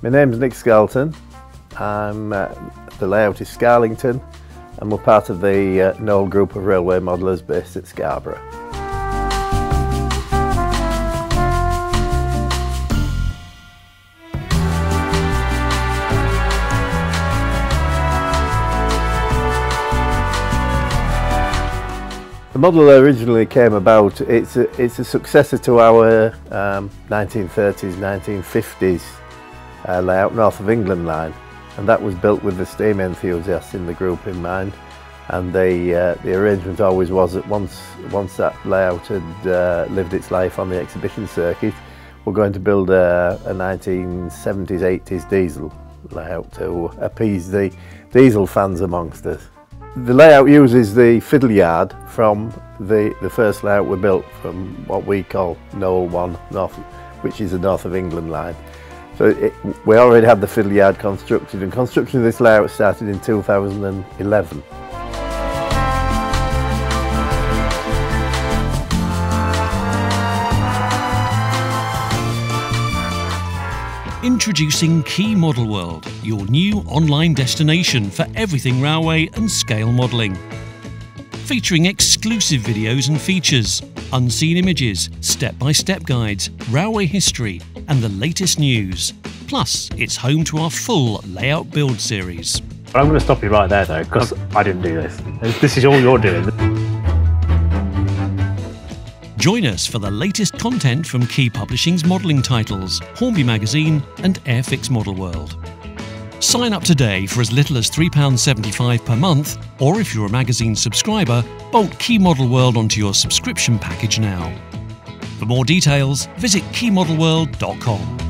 My name's Nick Skelton. I'm uh, the layout is Scarlington and we're part of the uh, NOEL group of railway modellers based at Scarborough. The model originally came about, it's a, it's a successor to our um, 1930s, 1950s uh, layout North of England line and that was built with the steam enthusiasts in the group in mind and the, uh, the arrangement always was that once, once that layout had uh, lived its life on the exhibition circuit we're going to build a, a 1970s 80s diesel layout to appease the diesel fans amongst us. The layout uses the fiddle yard from the, the first layout we built from what we call NOEL 1 North, which is the North of England line. So it, we already had the fiddle yard constructed and construction of this layout started in 2011. Introducing Key Model World, your new online destination for everything railway and scale modelling. Featuring exclusive videos and features, unseen images, step-by-step guides, railway history and the latest news. Plus, it's home to our full layout build series. I'm going to stop you right there though, because I didn't do this. This is all you're doing. Join us for the latest content from Key Publishing's modelling titles, Hornby Magazine and Airfix Model World. Sign up today for as little as £3.75 per month, or if you're a magazine subscriber, bolt Key Model World onto your subscription package now. For more details, visit keymodelworld.com.